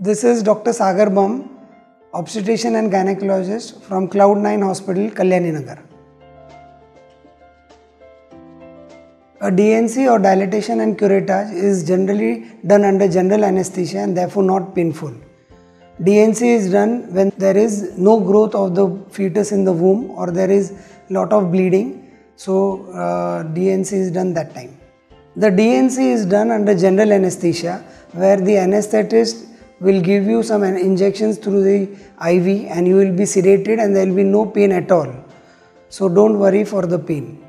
This is Dr. Sagar Bumb, obstetrician and gynecologist from Cloudnine Hospital, Kalyani Nagar. A D&C or dilatation and curettage is generally done under general anesthesia and therefore not painful. D&C is done when there is no growth of the fetus in the womb or there is lot of bleeding. So uh, D&C is done that time. The D&C is done under general anesthesia where the anesthetist will give you some injections through the IV and you will be sedated and there will be no pain at all. So don't worry for the pain.